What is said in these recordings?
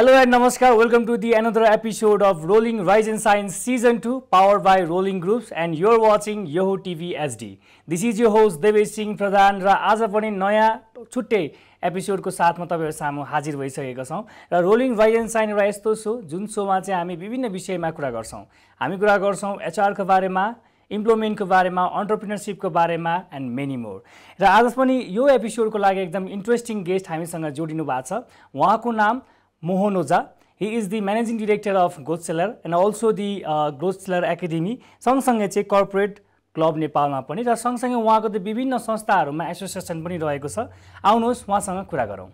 Hello and namaskar. Welcome to the another episode of Rolling Rise in Science Season 2, powered by Rolling Groups, and you're watching Yoho TV SD. This is your host Devesh Singh Pradhan र आज पनि नयाँ छुट्टै एपिसोडको साथमा तपाईँहरू सामु हाजिर भइसकेका छौँ र रोलिङ राइज एन्ड साइन एउटा यस्तो सो जुन सोमा चाहिँ हामी विभिन्न विषयमा कुरा गर्छौँ हामी कुरा गर्छौँ एचआरको बारेमा इम्प्लोइमेन्टको बारेमा अन्टरप्रिनरसिपको बारेमा एन्ड मेनी मोर र आज पनि यो एपिसोडको लागि एकदम इन्ट्रेस्टिङ गेस्ट हामीसँग जोडिनु भएको छ उहाँको नाम Mohan Ojha he is the managing director of Growth Seller and also the Growth Seller Academy सँगसँगै चाहिँ कर्पोरेट क्लब नेपालमा पनि र सँगसँगै उहाँको त विभिन्न संस्थाहरूमा एसोसिएसन पनि रहेको छ। आउनुहोस् उहाँसँग कुरा गरौँ।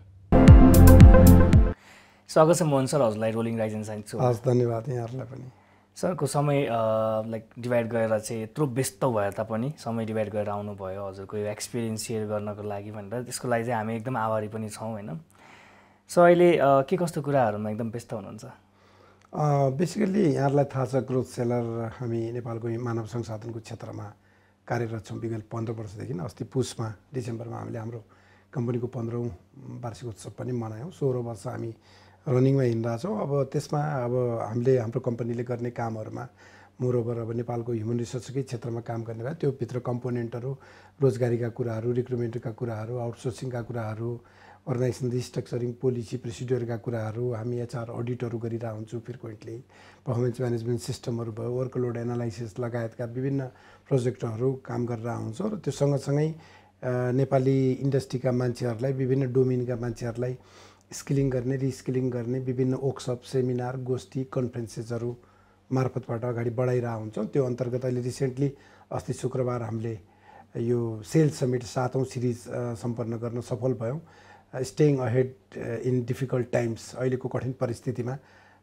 स्वागत छ मोहन सर हजुरलाई रोलिङ राइज एन्ड साइन्स हस् धन्यवाद यहाँहरूलाई पनि। सरको समय लाइक डिभाइड गरेर चाहिँ यत्रो व्यस्त भए तापनि समय डिभाइड गरेर आउनुभयो। हजुरको यो एक्सपिरियन्स सेयर गर्नको लागि भनेर। त्यसको लागि चाहिँ हामी एकदम आभारी पनि छौँ होइन। सो अहिले के कस्तो कुराहरूमा एकदम व्यस्त हुनुहुन्छ? बेसिकल्ली यहाँहरूलाई थाहा छ ग्रोथ सेलर हामी नेपालको मानव संसाधनको क्षेत्रमा कार्यरत छौँ विगत पन्ध्र वर्षदेखि अस्ति पुसमा डिसेम्बरमा हामीले हाम्रो कम्पनीको पन्ध्रौँ वार्षिक उत्सव पनि मनायौँ। सोह्र वर्ष हामी रनिङमा हिँडिरहेछौँ अब त्यसमा अब हामीले हाम्रो कम्पनीले गर्ने कामहरूमा मोरओभर अब नेपालको ह्युमन रिसोर्सकै क्षेत्रमा काम गर्ने भए त्योभित्र कम्पोनेन्टहरू रोजगारीका कुराहरू रिक्रुटमेन्टका कुराहरू आउटसोर्सिङका कुराहरू अर्गनाइजेसन रिस्ट्रक्चरिङ पोलिसी प्रोसिड्युरका कुराहरू हामी एचआर अडिटहरू हुन्छौँ फ्रिक्वेन्टली पर्फर्मेन्स म्यानेजमेन्ट सिस्टमहरू भयो वर्कलोड एनालाइसिस लगायतका विभिन्न प्रोजेक्टहरू काम गरेर हुन्छौँ र त्यो सँगसँगै नेपाली इन्डस्ट्रीका मान्छेहरूलाई विभिन्न डोमिनका मान्छेहरूलाई स्किलिङ गर्ने रिस्किलिङ गर्ने विभिन्न वर्कसप सेमिनार गोष्ठी कन्फरेन्सेसहरू मार्फतबाट अगाडि हुन्छौँ। त्यो अन्तर्गत अहिले रिसेन्टली अस्ति शुक्रबार हामीले यो सेल्स समिट सातौँ सिरिज सम्पन्न गर्न सफल भयौँ। Staying ahead in difficult times अहिलेको कठिन परिस्थितिमा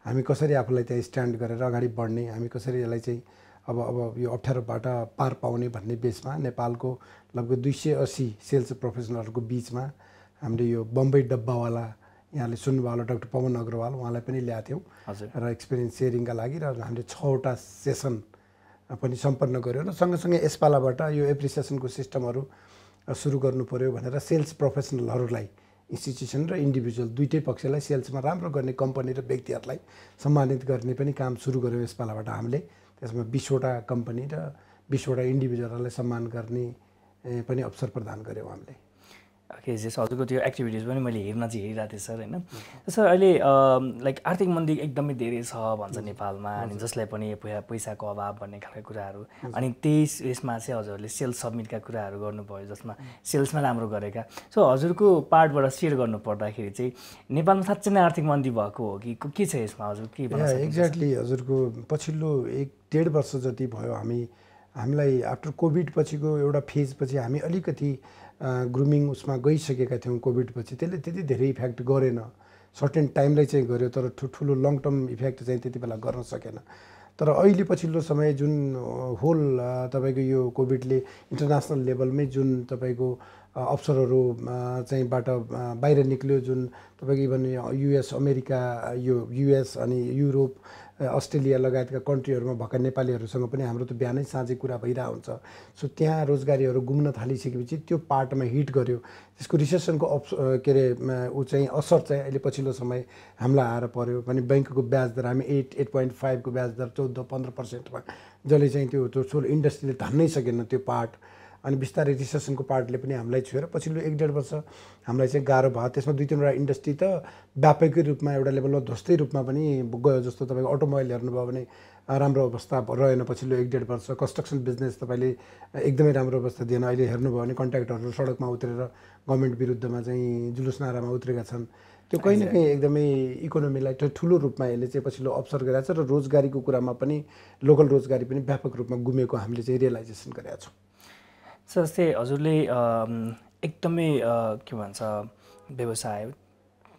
हामी कसरी आफूलाई त्यहाँ स्ट्यान्ड गरेर अगाडि बढ्ने हामी कसरी यसलाई चाहिँ अब अब यो अप्ठ्यारोबाट पार पाउने भन्ने बेसमा नेपालको लगभग दुई सय असी सेल्स प्रोफेसनलहरूको बिचमा हामीले यो बम्बई डब्बावाला यहाँले सुन्नुभयो होला डक्टर पवन अग्रवाल उहाँलाई पनि ल्याएको थियौँ। र एक्सपिरियन्स सेयरिङका लागि र हामीले छवटा सेसन पनि सम्पन्न गऱ्यौँ र सँगसँगै यसपालाबाट यो एप्रिसिएसनको सिस्टमहरू सुरु गर्नु पऱ्यो भनेर सेल्स प्रोफेसनलहरूलाई इन्स्टिट्युसन र इन्डिभिजुअल दुइटै पक्षलाई सेल्समा राम्रो गर्ने कम्पनी र व्यक्तिहरूलाई सम्मानित गर्ने पनि काम सुरु गऱ्यौँ यस पालाबाट हामीले। त्यसमा बिसवटा कम्पनी र बिसवटा इन्डिभिजुअलहरूलाई सम्मान गर्ने पनि अवसर प्रदान गऱ्यौँ हामीले। ओके जेस हजुरको त्यो एक्टिभिटिज पनि मैले हेर्न चाहिँ हेरिरहेको थिएँ सर होइन? सर अहिले लाइक आर्थिक मन्दी एकदमै धेरै छ भन्छ नेपालमा अनि जसलाई पनि पैसाको अभाव भन्ने खालको कुराहरू। अनि त्यही यसमा चाहिँ हजुरहरूले सेल्स सब्मिटका कुराहरू गर्नुभयो जसमा सेल्समा राम्रो गरेका। सो हजुरको पार्टबाट सेयर गर्नु पर्दाखेरि चाहिँ नेपालमा साँच्चै नै आर्थिक मन्दी भएको हो कि के छ यसमा हजुर? के एक्ज्याक्टली हजुरको पछिल्लो एक डेढ वर्ष जति भयो हामी हामीलाई आफ्टर कोभिड पछिको एउटा फेजपछि हामी अलिकति ग्रुमिङ उसमा गइसकेका थियौँ कोभिडपछि त्यसले त्यति धेरै इफेक्ट गरेन। सर्टेन टाइमलाई चाहिँ गर्यो तर ठुलो लङ टर्म इफेक्ट चाहिँ त्यति बेला गर्न सकेन। तर अहिले पछिल्लो समय जुन होल तपाईँको यो कोभिडले इन्टरनेसनल लेभलमै जुन तपाईँको अवसरहरू चाहिँ बाट बाहिर निक्ल्यो जुन तपाईँको इभन युएस अमेरिका यो युएस अनि युरोप अस्ट्रेलिया लगायतका कन्ट्रीहरूमा भएका नेपालीहरूसँग पनि हाम्रो त बिहानै साँझै कुरा भइरहेको हुन्छ सो त्यहाँ रोजगारीहरू गुम्न थालिसकेपछि त्यो पार्टमा हिट गर्यो त्यसको रिसेसनको अप्स के अरे ऊ चाहिँ असर चाहिँ अहिले पछिल्लो समय हामीलाई आएर पऱ्यो भने ब्याङ्कको ब्याज दर हामी एट एट पोइन्ट फाइभको ब्याज दर चौध पन्ध्र पर्सेन्टमा। जसले चाहिँ त्यो ठुलो इन्डस्ट्रीले धान्नै सकेन त्यो पार्ट। अनि बिस्तारै रिसेसनको पार्टले पनि हामीलाई छोएर पछिल्लो एक डेढ वर्ष हामीलाई चाहिँ गाह्रो भयो। त्यसमा दुई तिनवटा इन्डस्ट्री त व्यापकै रूपमा एउटा लेभलमा ध्वस्तै रूपमा पनि गयो जस्तो तपाईँको अटोमोबाइल हेर्नुभयो भने राम्रो अवस्था रहेन पछिल्लो एक डेढ वर्ष। कन्स्ट्रक्सन बिजनेस तपाईँले एकदमै राम्रो अवस्था दिएन। अहिले हेर्नुभयो भने कन्ट्र्याक्टरहरू सडकमा उत्रेर गभर्मेन्ट विरुद्धमा चाहिँ जुलुस नारामा उत्रेका छन्। त्यो कहीँ न कहीँ एकदमै इकोनोमीलाई ठुलो रूपमा यसले चाहिँ पछिल्लो अवसर गरेको छ र रोजगारीको कुरामा पनि लोकल रोजगारी पनि व्यापक रूपमा गुमेको हामीले चाहिँ रियलाइजेसन गरेका छौँ। जस्तै हजुरले एकदमै के भन्छ व्यवसाय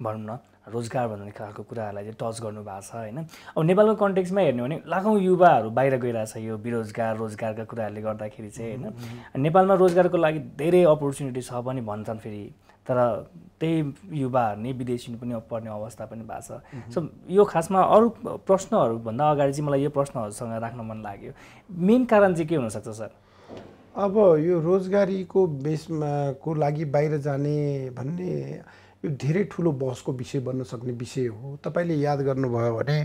भनौँ न रोजगार भन्ने खालको कुराहरूलाई चाहिँ टच गर्नुभएको छ होइन? अब नेपालको कन्टेक्समा हेर्ने भने लाखौँ युवाहरू बाहिर गइरहेछ यो बेरोजगार रोजगारका कुराहरूले गर्दाखेरि चाहिँ होइन? नेपालमा रोजगारको लागि धेरै अपर्च्युनिटी छ पनि भन्छन् फेरि तर त्यही युवाहरू नै विदेशी पनि पर्ने अवस्था पनि भएको छ। सो यो खासमा अरू प्रश्नहरूभन्दा अगाडि चाहिँ मलाई यो प्रश्नहरूसँग राख्न मन लाग्यो। मेन कारण चाहिँ के हुनसक्छ सर? अब यो रोजगारीको बेसमा को लागि बाहिर जाने भन्ने यो धेरै ठुलो बहसको विषय बन्न सक्ने विषय हो। तपाईँले याद गर्नुभयो भने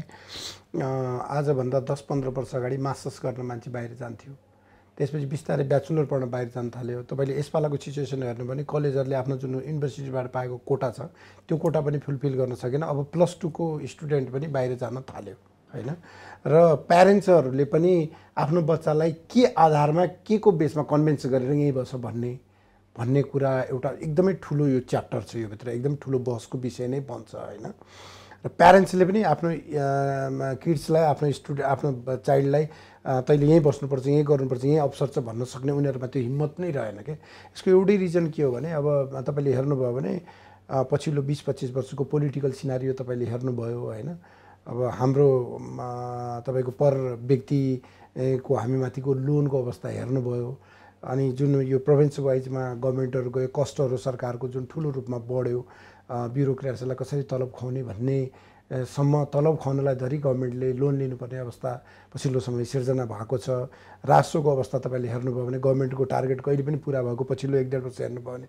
आजभन्दा दस पन्ध्र वर्ष अगाडि मास्टर्स गर्न मान्छे बाहिर जान्थ्यो। त्यसपछि बिस्तारै ब्याचुलर पढ्न बाहिर जान थाल्यो। तपाईँले यसपालाको सिचुएसन हेर्नु भने कलेजहरूले आफ्नो जुन युनिभर्सिटीबाट पाएको कोटा छ त्यो कोटा पनि फुलफिल गर्न सकेन। अब प्लस टूको स्टुडेन्ट पनि बाहिर जान थाल्यो। होइन? र प्यारेन्ट्सहरूले पनि आफ्नो बच्चालाई के आधारमा के को बेसमा कन्भिन्स गरेर यहीँ बस्छ भन्ने भन्ने कुरा एउटा एकदमै ठुलो यो च्याप्टर छ यो भित्र एकदम ठुलो बहसको विषय नै बन्छ होइन? र प्यारेन्ट्सले पनि आफ्नो किड्सलाई आफ्नो स्टुडेन्ट आफ्नो चाइल्डलाई तैँले यहीँ बस्नुपर्छ यहीँ गर्नुपर्छ यहीँ अवसर छ भन्न सक्ने उनीहरूमा त्यो हिम्मत नै रहेन क्या। यसको एउटै रिजन के हो भने अब तपाईँले हेर्नुभयो भने पछिल्लो बिस पच्चिस वर्षको पोलिटिकल सिनारियो तपाईँले हेर्नुभयो होइन? अब हाम्रो तपाईँको पर व्यक्तिको हामीमाथिको लोनको अवस्था हेर्नुभयो अनि जुन यो प्रोभिन्स वाइजमा गभर्मेन्टहरू गयो कस्टहरू सरकारको जुन ठुलो रूपमा बढ्यो ब्युरोक्रेट्सलाई कसरी तलब खुवाउने भन्ने सम्म तलब खुवाउनलाई धरि गभर्मेन्टले लोन लिनुपर्ने अवस्था पछिल्लो समय सिर्जना भएको छ। राजस्वको अवस्था तपाईँले हेर्नुभयो भने गभर्मेन्टको टार्गेट कहिले पनि पुरा भएको पछिल्लो एक डेढ वर्ष हेर्नुभयो भने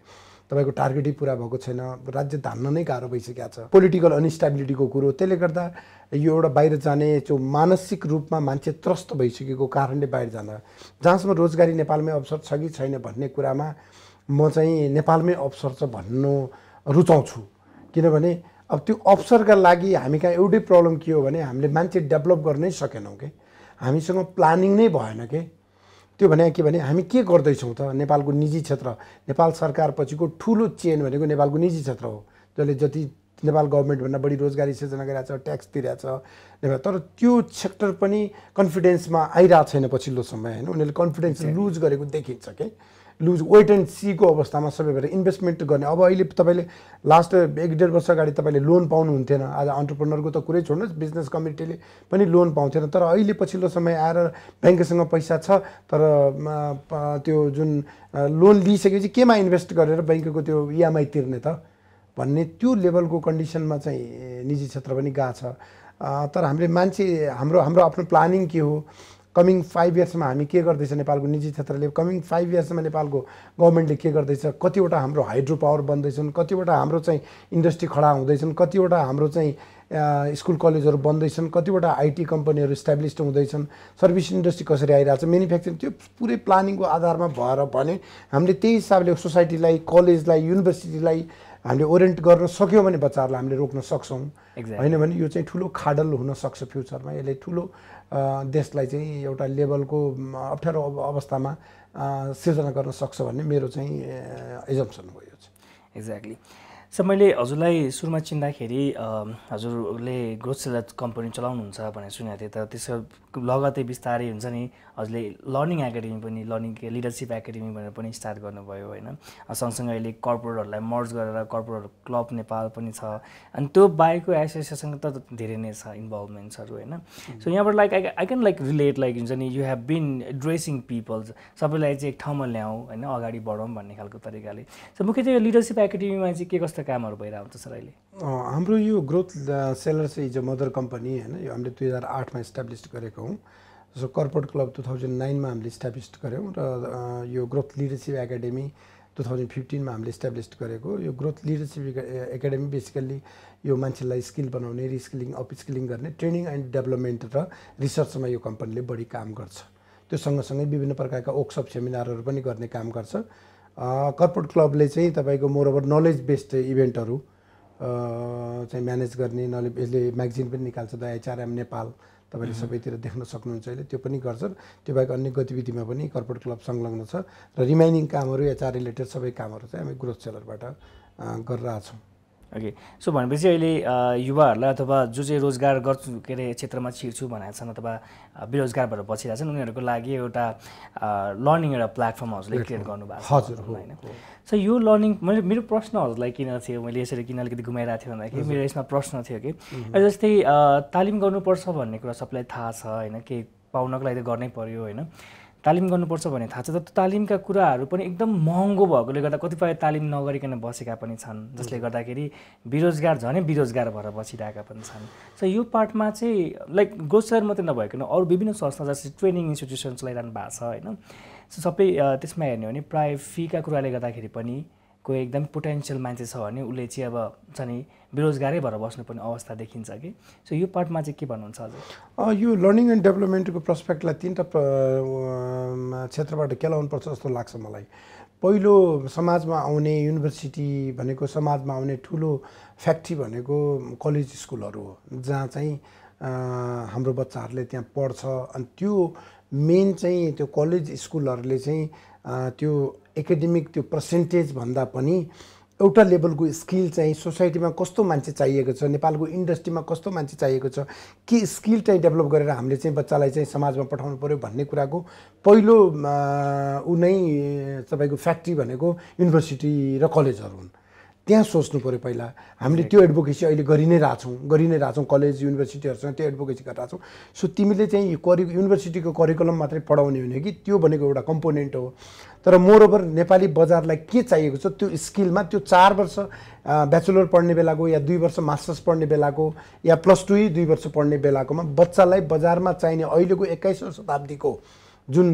तपाईँको टार्गेटै पुरा भएको छैन। राज्य धान्न नै गाह्रो भइसकेको छ। पोलिटिकल अनस्टेबिलिटीको कुरो त्यसले गर्दा यो एउटा बाहिर जाने जो मानसिक रूपमा मान्छे त्रस्त भइसकेको कारणले बाहिर जाँदा जहाँसम्म रोजगारी नेपालमै अवसर छ कि छैन भन्ने कुरामा म चाहिँ नेपालमै अवसर छ भन्नु रुचाउँछु। किनभने अब त्यो अवसरका लागि हामी कहाँ एउटै प्रब्लम के हो भने हामीले मान्छे डेभलप गर्नै सकेनौँ कि? हामीसँग प्लानिङ नै भएन कि? त्यो भने के भने हामी के गर्दैछौँ त? नेपालको निजी क्षेत्र। नेपाल सरकार पछिको ठुलो चेन भनेको नेपालको निजी क्षेत्र हो। जसले जति नेपाल गभर्मेन्टभन्दा बढी रोजगारी सिर्जना गरिरहेको छ ट्याक्स तिरेको छ नेपाल। तर त्यो सेक्टर पनि कन्फिडेन्समा आइरहेको छैन पछिल्लो समय होइन? उनीहरूले कन्फिडेन्स लुज गरेको देखिन्छ कि? लुज वेट एन्ड सीको अवस्थामा सबै इन्भेस्टमेन्ट गर्ने। अब अहिले तपाईँले लास्ट एक डेढ वर्ष अगाडि तपाईँले लोन पाउनु हुन्थेन आज अन्टरप्रोनरको त कुरै छोड्नुहोस् बिजनेस कम्युनिटीले पनि लोन पाउँथेन। तर अहिले पछिल्लो समय आएर ब्याङ्कसँग पैसा छ तर त्यो जुन लोन लिइसकेपछि केमा इन्भेस्ट गरेर ब्याङ्कको त्यो इएमआई तिर्ने त? भन्ने त्यो लेभलको कन्डिसनमा चाहिँ निजी क्षेत्र पनि गएको छ। तर हामीले मान्छे हाम्रो हाम्रो आफ्नो प्लानिङ के हो? कमिङ फाइभ इयर्समा हामी के गर्दैछ नेपालको निजी क्षेत्रले? कमिङ फाइभ इयर्समा नेपालको गभर्मेन्टले के गर्दैछ? कतिवटा हाम्रो हाइड्रो पावर बन्दैछन् कतिवटा हाम्रो चाहिँ इन्डस्ट्री खडा हुँदैछन् कतिवटा हाम्रो चाहिँ स्कुल कलेजहरू बन्दैछन् कतिवटा आइटी कम्पनीहरू इस्टाब्लिस्ड हुँदैछन्। सर्भिस इन्डस्ट्री कसरी आइरहेको छ म्यानुफ्याक्चरिङ त्यो पुरै प्लानिङको आधारमा भएर भने हामीले त्यही हिसाबले सोसाइटीलाई कलेजलाई युनिभर्सिटीलाई हामीले ओरिएन्ट गर्न सक्यौँ भने बच्चाहरूलाई हामीले रोक्न सक्छौँ। होइन भने यो चाहिँ ठुलो खाडल हुनसक्छ फ्युचरमा। यसले ठुलो देशलाई चाहिँ एउटा लेभलको अप्ठ्यारो अवस्थामा सिर्जना गर्न सक्छ भन्ने मेरो चाहिँ एजम्सन हो यो चाहिँ। एक्ज्याक्टली सर मैले हजुरलाई सुरुमा चिन्दाखेरि हजुरले ग्रोथ सेलर कम्पनी चलाउनुहुन्छ भनेर सुनेको थिएँ तर त्यसको लगतै बिस्तारै हुन्छ नि हजुरले लर्निङ एकाडेमी पनि लर्निङ लिडरसिप एकाडेमी भनेर पनि स्टार्ट गर्नुभयो होइन। सँगसँगै अहिले कर्पोरेटहरूलाई मर्ज गरेर कर्पोरेट क्लब नेपाल पनि छ। अनि त्यो बाहेकको एसोसिएसन त धेरै नै छ इन्भल्भमेन्ट्सहरू होइन। सो यहाँबाट like I I can like relate like हुन्छ नि you have been dressing peoples सबैलाई चाहिँ एक ठाउँमा ल्याउँ होइन अगाडि बढाउँ भन्ने खालको तरिकाले। सो मुख्य चाहिँ लिडरसिप एकाडेमीमा चाहिँ के कस्तो कामहरू भइरहेको हुन्छ सर अहिले? हाम्रो यो ग्रोथ सेलर चाहिँ इज अ मदर कम्पनी होइन यो हामीले दुई हजार आठमा इस्टाब्लिस गरेको हौँ। So corporate club two thousand नाइनमा हामीले इस्टाब्लिस गऱ्यौँ र यो growth leadership academy two thousand फिफ्टिनमा हामीले इस्टाब्लिस गरेको। यो ग्रोथ लिडरसिप एकाडेमी बेसिकल्ली यो मान्छेलाई स्किल बनाउने रिस्किलिङ अपस्किलिङ गर्ने ट्रेनिङ एन्ड डेभलपमेन्ट र रिसर्चमा यो कम्पनीले बढी काम गर्छ। त्यो सँगसँगै विभिन्न प्रकारका वर्कसप सेमिनारहरू पनि गर्ने काम गर्छ। कर्पोरेट क्लबले चाहिँ तपाईँको मोरओभर नलेज बेस्ड इभेन्टहरू चाहिँ म्यानेज गर्ने नलेज यसले म्यागजिन पनि निकाल्छ द एचआरएम नेपाल तपाईँले सबैतिर देख्न सक्नुहुन्छ अहिले त्यो पनि गर्छ त्यो बाहेक अन्य गतिविधिमा पनि कर्पोरेट क्लब संलग्न छ। र रिमाइनिङ कामहरू एचआर रिलेटेड सबै कामहरू चाहिँ हामी ग्रोथ सेलरबाट गरिरहेछौँ। ओके सो भनेपछि अहिले युवाहरूलाई अथवा जो चाहिँ रोजगार गर्छु के अरे क्षेत्रमा छिर्छु भनेको छन् अथवा बेरोजगार भएर बसिरहेको छन् उनीहरूको लागि एउटा लर्निङ एउटा प्लेटफर्म हजुरले क्रिएट गर्नुभएको छ। हजुर होइन? सो यो लर्निङ मैले मेरो प्रश्न हजुरलाई किन थियो मैले यसरी किन अलिकति घुमाइरहेको थिएँ भन्दाखेरि मेरो यसमा प्रश्न थियो कि जस्तै तालिम गर्नुपर्छ भन्ने कुरा सबलाई थाहा छ होइन? केही पाउनको लागि त गर्नै पऱ्यो होइन? तालिम गर्नुपर्छ भन्ने थाहा छ। तर तालिमका कुराहरू पनि एकदम महँगो भएकोले गर्दा कतिपय तालिम नगरिकन बसेका पनि छन् जसले गर्दाखेरि बेरोजगार झनै बेरोजगार भएर बसिरहेका पनि छन्। सो यो पार्टमा चाहिँ लाइक ग्रोसर मात्रै नभइकन अरू विभिन्न संस्था जस्तै ट्रेनिङ इन्स्टिट्युसन चलाइरहनु भएको छ होइन? सो सबै त्यसमा हेर्ने हो भने प्रायः फीका कुराले गर्दाखेरि पनि कोही एकदम पोटेन्सियल मान्छे छ भने उसले चाहिँ अब छ बेरोजगारै भएर बस्नुपर्ने अवस्था देखिन्छ कि? सो यो पार्टमा चाहिँ के भन्नुहुन्छ हजुर? यो लर्निङ एन्ड डेभलपमेन्टको प्रस्पेक्टलाई तिनवटा क्षेत्रबाट केलाउनुपर्छ जस्तो लाग्छ मलाई। पहिलो समाजमा आउने युनिभर्सिटी भनेको समाजमा आउने ठुलो फ्याक्ट्री भनेको कलेज स्कुलहरू हो जहाँ चाहिँ हाम्रो बच्चाहरूले त्यहाँ पढ्छ। अनि त्यो मेन चाहिँ त्यो कलेज स्कुलहरूले चाहिँ त्यो एकाडेमिक त्यो पर्सेन्टेज भन्दा पनि एउटा लेभलको स्किल चाहिँ सोसाइटीमा कस्तो मान्छे चाहिएको छ नेपालको इन्डस्ट्रीमा कस्तो मान्छे चाहिएको छ के स्किल चाहिँ डेभलप गरेर हामीले चाहिँ बच्चालाई चाहिँ समाजमा पठाउनु पऱ्यो भन्ने कुराको पहिलो ऊ नै तपाईँको फ्याक्ट्री भनेको युनिभर्सिटी र कलेजहरू हुन्। त्यहाँ सोच्नु पऱ्यो पहिला। हामीले त्यो एडभोकेसी अहिले गरि नै रहेछौँ गरि नै रहेछौँ कलेज युनिभर्सिटीहरूसँग त्यो एडभोकेसी गरिरहेछौँ। सो तिमीले चाहिँ करि युनिभर्सिटीको करिकुलम मात्रै पढाउने हुने कि? त्यो भनेको एउटा कम्पोनेन्ट हो। तर मोरओभर नेपाली बजारलाई के चाहिएको छ? त्यो स्किलमा त्यो चार वर्ष ब्याचलर पढ्ने बेलाको या दुई वर्ष मास्टर्स पढ्ने बेलाको या प्लस टू दुई वर्ष पढ्ने बेलाकोमा बच्चालाई बजारमा चाहिने अहिलेको एक्काइसौँ शताब्दीको जुन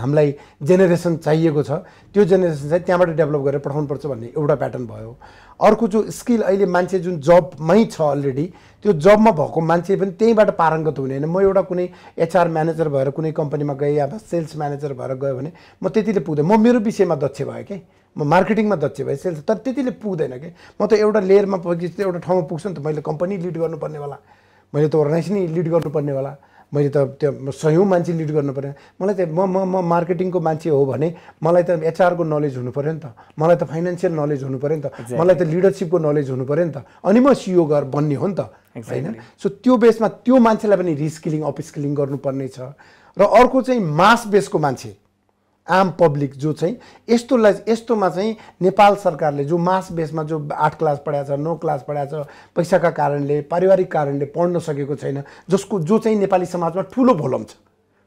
हामीलाई जेनेरेसन चाहिएको छ त्यो जेनेरेसन चाहिँ त्यहाँबाट डेभलप गरेर पठाउनुपर्छ भन्ने एउटा प्याटर्न भयो। अर्को जो स्किल अहिले मान्छे जुन जबमै छ अलरेडी त्यो जबमा भएको मान्छे पनि त्यहीँबाट पारङ्गत हुने होइन। म एउटा कुनै एचआर म्यानेजर भएर कुनै कम्पनीमा गएँ या सेल्स म्यानेजर भएर गयो भने म त्यतिले पुग्दैन। म मेरो विषयमा दक्ष भएँ कि? म मार्केटिङमा दक्ष भएँ सेल्स तर त्यतिले पुग्दैन कि? म त एउटा लेयरमा पुगेपछि एउटा ठाउँमा पुग्छु नि त मैले कम्पनी लिड गर्नुपर्नेवाला मैले त अर्गनाइजेसनै लिड गर्नुपर्नेवाला मैले त त्यो सयौँ मान्छे लिड गर्नु पऱ्यो मलाई त म म म मार्केटिङको मान्छे हो भने मलाई त एचआरको नलेज हुनु पऱ्यो नि त। मलाई त फाइनेन्सियल नलेज हुनु पऱ्यो नि त। मलाई त लिडरसिपको नलेज हुनु पऱ्यो नि त। अनि म सिओ गर बन्ने हो नि त। होइन? सो त्यो बेसमा त्यो मान्छेलाई पनि रिस्किलिङ अपस्किलिङ गर्नुपर्ने छ र अर्को चाहिँ मास बेसको मान्छे। आम पब्लिक जो चाहिँ यस्तोलाई यस्तोमा चाहिँ नेपाल सरकारले जो मास बेसमा जो आठ क्लास पढाएको छ नौ क्लास पढाएको छ पैसाका कारणले पारिवारिक कारणले पढ्न सकेको छैन जसको जो चाहिँ नेपाली समाजमा ठुलो भोलम छ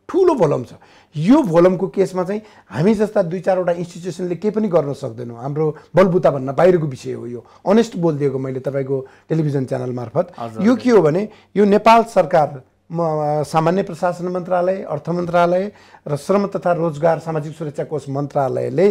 ठुलो भोलम छ यो भोलमको केसमा चाहिँ हामी जस्ता दुई चारवटा इन्स्टिट्युसनले केही पनि गर्न सक्दैनौँ। हाम्रो बलबुता भन्न बाहिरको विषय हो यो। अनेस्ट बोलिदिएको मैले तपाईँको टेलिभिजन च्यानल मार्फत। यो के हो भने यो नेपाल सरकार सामान्य प्रशासन मन्त्रालय अर्थ मन्त्रालय र श्रम तथा रोजगार सामाजिक सुरक्षा कोष मन्त्रालयले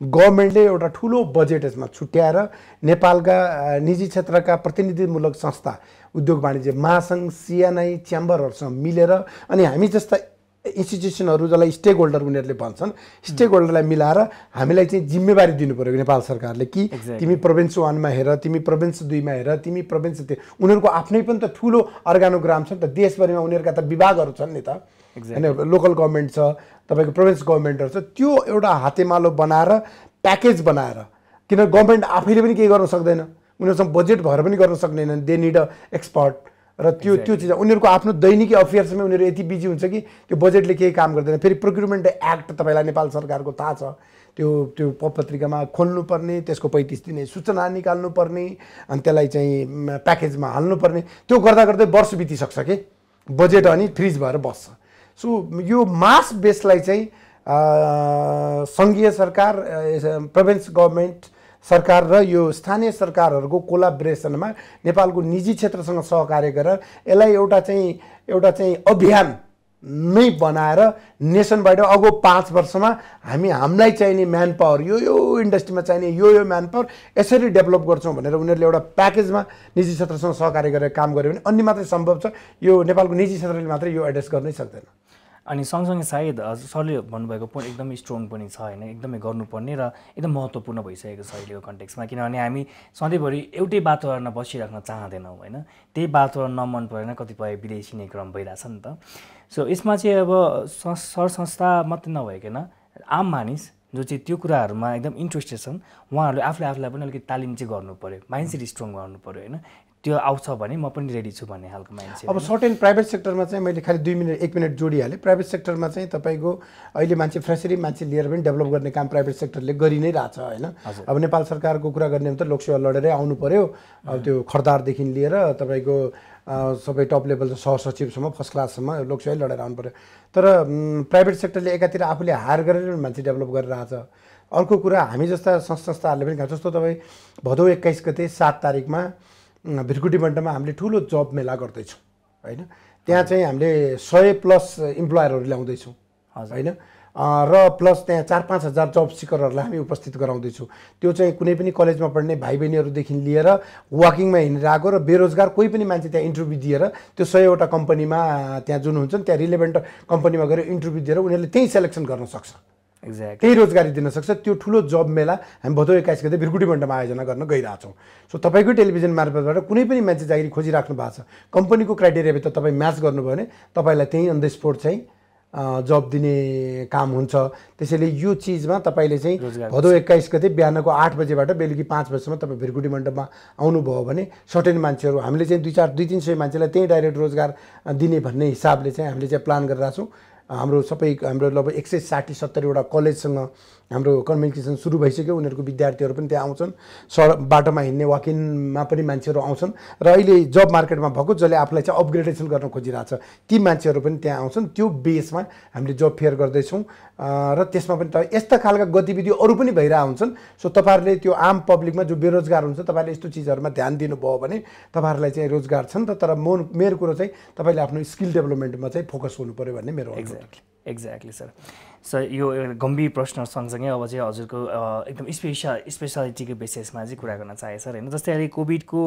गभर्मेन्टले एउटा ठुलो बजेट यसमा छुट्याएर नेपालका निजी क्षेत्रका प्रतिनिधिमूलक संस्था उद्योग वाणिज्य महासङ्घ सिएनआई च्याम्बरहरूसँग मिलेर अनि हामी जस्ता इन्स्टिट्युसनहरू जसलाई स्टेक होल्डर उनीहरूले भन्छन् स्टेक होल्डरलाई मिलाएर हामीलाई चाहिँ जिम्मेवारी दिनु पऱ्यो नेपाल सरकारले कि तिमी प्रोभिन्स वानमा हेर तिमी प्रोभिन्स दुईमा हेर तिमी प्रोभिन्स उनीहरूको आफ्नै पनि त ठुलो अर्गानोग्राम छ नि त। देशभरिमा उनीहरूका त विभागहरू छन् नि त। होइन लोकल गभर्मेन्ट छ तपाईँको प्रोभिन्स गभर्मेन्टहरू छ त्यो एउटा हातेमालो बनाएर प्याकेज बनाएर किन गभर्मेन्ट आफैले पनि केही गर्न सक्दैन। उनीहरूसँग बजेट भएर पनि गर्न सक्दैनन् दे निड अ एक्सपर्ट र त्यो त्यो चिज उनीहरूको आफ्नो दैनिकी अफेयर्समै उनीहरू यति बिजी हुन्छ कि त्यो बजेटले केही काम गर्दैन। फेरि प्रोक्युरमेन्ट एक्ट तपाईँलाई नेपाल सरकारको थाहा छ। त्यो त्यो पत्रिकामा खोल्नुपर्ने त्यसको पैँतिस दिने सूचना निकाल्नुपर्ने अनि त्यसलाई चाहिँ प्याकेजमा हाल्नुपर्ने। त्यो गर्दा गर्दै वर्ष बितिसक्छ कि। बजेट अनि फ्रिज भएर बस्छ। सो यो मास बेसलाई चाहिँ सङ्घीय सरकार प्रोभिन्स गभर्मेन्ट सरकार र यो स्थानीय सरकारहरूको कोलाब्रेसनमा नेपालको निजी क्षेत्रसँग सहकार्य गरेर यसलाई एउटा चाहिँ एउटा चाहिँ अभियान नै बनाएर नेसन वाइड अगो पाँच वर्षमा हामी हामीलाई चाहिने म्यान पावर यो यो इन्डस्ट्रीमा चाहिने यो यो म्यान पावर यसरी डेभलप गर्छौँ भनेर उनीहरूले एउटा प्याकेजमा निजी क्षेत्रसँग सहकार्य गरेर काम गर्यो भने अन्य मात्रै सम्भव छ। यो नेपालको निजी क्षेत्रले मात्रै यो एड्रेस गर्नै सक्दैन। अनि सँगसँगै सायद सरले भन्नुभएको पोइन्ट एकदमै स्ट्रङ पनि छ होइन एकदमै गर्नुपर्ने र एकदम महत्त्वपूर्ण भइसकेको छ अहिलेको कन्टेक्समा किनभने हामी सधैँभरि एउटै वातावरणमा बसिराख्न चाहँदैनौँ होइन त्यही वातावरण नमन परेन कतिपय विदेशी नै क्रम भइरहेछ नि त। सो यसमा चाहिँ अब सर संस्था मात्रै नभइकन आम मानिस जो चाहिँ त्यो कुराहरूमा एकदम इन्ट्रेस्टेड छन् उहाँहरूले आफूले आफूलाई पनि अलिकति तालिम चाहिँ पऱ्यो माइन्ड स्ट्रङ गर्नु पऱ्यो होइन। त्यो आउँछ भने म पनि रेडी छु भन्ने खालको मान्छे अब सर्टेन प्राइभेट सेक्टरमा चाहिँ मैले खालि दुई मिनट एक मिनट जोडिहालेँ। प्राइभेट सेक्टरमा चाहिँ तपाईँको अहिले मान्छे फ्रेसरी मान्छे लिएर पनि डेभलप गर्ने काम प्राइभेट सेक्टरले गरि नै रहेछ होइन? अब नेपाल सरकारको कुरा गर्ने भने त लोकसेवा लडेरै आउनु पऱ्यो अब त्यो खरदारदेखि लिएर तपाईँको सबै टप लेभल सहसचिवसम्म फर्स्ट क्लाससम्म लोकसेवै लडेर आउनु पऱ्यो तर प्राइभेट सेक्टरले एकातिर आफूले हायर गरेर मान्छे डेभलप गरेर आएको छ अर्को कुरा हामी जस्ता संस्थाहरूले पनि जस्तो तपाईँ भदौ एक्काइस गते सात तारिकमा भिरकुटी मण्डपमा हामीले ठुलो जब मेला गर्दैछौँ होइन? त्यहाँ चाहिँ हामीले सय प्लस इम्प्लोयरहरू ल्याउँदैछौँ होइन? र प्लस त्यहाँ चार पाँच हजार जब सिकरहरूलाई हामी उपस्थित गराउँदैछौँ। त्यो चाहिँ कुनै पनि कलेजमा पढ्ने भाइ बहिनीहरूदेखि लिएर वाकिङमा हिँडेर आएको र बेरोजगार कोही पनि मान्छे त्यहाँ इन्टरभ्यू दिएर त्यो सयवटा कम्पनीमा त्यहाँ जुन हुन्छ नि त्यहाँ रिलेभेन्ट कम्पनीमा गएर इन्टरभ्यू दिएर उनीहरूले त्यहीँ सेलेक्सन गर्न सक्छ। एक्ज्याक्ट त्यही रोजगारी दिन सक्छ। त्यो ठुलो जब मेला हामी भदौ एक्काइस गते भिरकुटी मण्डपमा आयोजना गर्न गइरहेछौँ। सो तपाईँकै टेलिभिजन मार्फतबाट कुनै पनि मान्छे चाकरी खोजिराख्नु भएको छ। कम्पनीको क्राइटेरियाभित्र तपाईँ म्याच गर्नुभयो भने तपाईँलाई त्यहीँ अन द स्पोर्ट चाहिँ जब दिने काम हुन्छ। त्यसैले यो चिजमा तपाईँले चाहिँ भदौ एक्काइस गते बिहानको आठ बजेबाट बेलुकी पाँच बजीसम्म तपाईँ भिरकुटी मण्डपमा आउनुभयो भने सर्टेन मान्छेहरू हामीले चाहिँ दुई चार दुई तिन सय मान्छेलाई त्यहीँ डाइरेक्ट रोजगार दिने भन्ने हिसाबले चाहिँ हामीले चाहिँ प्लान गरिरहेको छौँ हाम्रो सबै हाम्रो लगभग एक सय साठी सत्तरीवटा कलेजसँग हाम्रो कम्युनिकेसन सुरु भइसक्यो उनीहरूको विद्यार्थीहरू पनि त्यहाँ आउँछन्। सडक बाटोमा हिँड्ने वाकिनमा पनि मान्छेहरू आउँछन्। र अहिले जब मार्केटमा भएको जसले आफूलाई चाहिँ अपग्रेडेसन गर्न खोजिरहेछ ती मान्छेहरू पनि त्यहाँ आउँछन्। त्यो बेसमा हामीले जब फेयर गर्दैछौँ। र त्यसमा पनि त यस्ता खालका गतिविधि अरू पनि भइरहेको हुन्छन् सो तपाईँहरूले त्यो आम पब्लिकमा जो बेरोजगार हुन्छ तपाईँहरूले यस्तो चिजहरूमा ध्यान दिनुभयो भने तपाईँहरूलाई चाहिँ रोजगार छ नि त तर म मेरो कुरो चाहिँ तपाईँले आफ्नो स्किल डेभलपमेन्टमा चाहिँ फोकस हुनु पऱ्यो भन्ने मेरो एक्ज्याक्टली एक्ज्याक्टली सर सर यो एउटा गम्भीर प्रश्न सँगसँगै अब चाहिँ हजुरको एकदम स्पेसल स्पेसालिटीको बेसिसमा चाहिँ कुरा गर्न चाहे सर होइन? जस्तै अहिले कोभिडको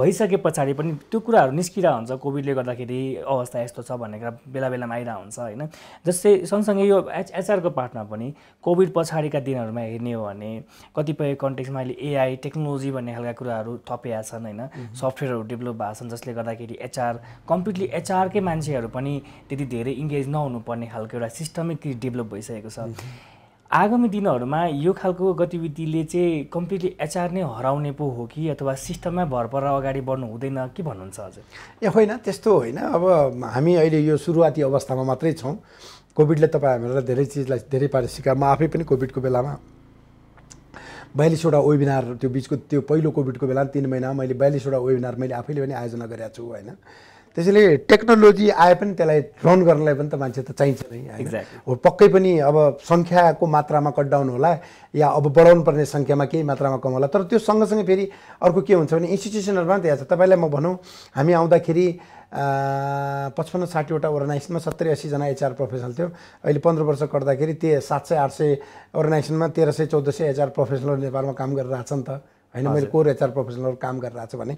भइसके पछाडि पनि त्यो कुराहरू निस्किरहेको हुन्छ। कोभिडले गर्दाखेरि अवस्था यस्तो छ भन्ने कुरा बेला बेलामा आइरहेको हुन्छ होइन? जस्तै सँगसँगै यो एच एचआरको पार्टमा पनि कोभिड पछाडिका दिनहरूमा हेर्ने हो भने कतिपय कन्टेक्समा अहिले एआई टेक्नोलोजी भन्ने खालका कुराहरू थपिया छन् होइन? सफ्टवेयरहरू डेभलप भएको छन् जसले गर्दाखेरि एचआर कम्प्लिटली एचआरकै मान्छेहरू पनि त्यति धेरै इङ्गेज नहुनुपर्ने खालको एउटा सिस्टमिक डेभलप भइसकेको छ। आगामी दिनहरूमा यो खालको गतिविधिले चाहिँ कम्प्लिटली एचआर नै हराउने पो हो कि अथवा सिस्टममै भर पर अगाडि बढ्नु हुँदैन के भन्नुहुन्छ हजुर? ए होइन त्यस्तो होइन। अब हामी अहिले यो सुरुवाती अवस्थामा मात्रै छौँ। कोभिडले तपाईँ हामीलाई धेरै चिजलाई धेरै पारे सिका म आफै पनि कोभिडको बेलामा बयालिसवटा वेबिनार त्यो बिचको त्यो पहिलो कोभिडको बेला तिन महिना मैले बयालिसवटा वेबिनार मैले आफैले पनि आयोजना गरेको छु होइन। त्यसैले टेक्नोलोजी आए पनि त्यसलाई रन गर्नलाई पनि त मान्छे त चाहिन्छ नै हो पक्कै पनि अब सङ्ख्याको मात्रामा कट डाउन होला या अब बढाउनु पर्ने सङ्ख्यामा केही मात्रामा कम होला। तर त्यो सँगसँगै फेरि अर्को के हुन्छ भने इन्स्टिट्युसनहरूमा त्यहाँ छ। तपाईँलाई म भनौँ हामी आउँदाखेरि पचपन्न साठीवटा अर्गनाइजेसनमा सत्तरी असीजना एचआर प्रोफेसनल थियो। अहिले पन्ध्र वर्ष गर्दाखेरि त्यो सात सय आठ सय अर्गनाइजेसनमा तेह्र सय चौध सय एचआर प्रोफेसनल नेपालमा काम गरिरहेछ नि त। होइन मैले कोर एचआर प्रोफेसनलहरू काम गरिरहेको छ भने।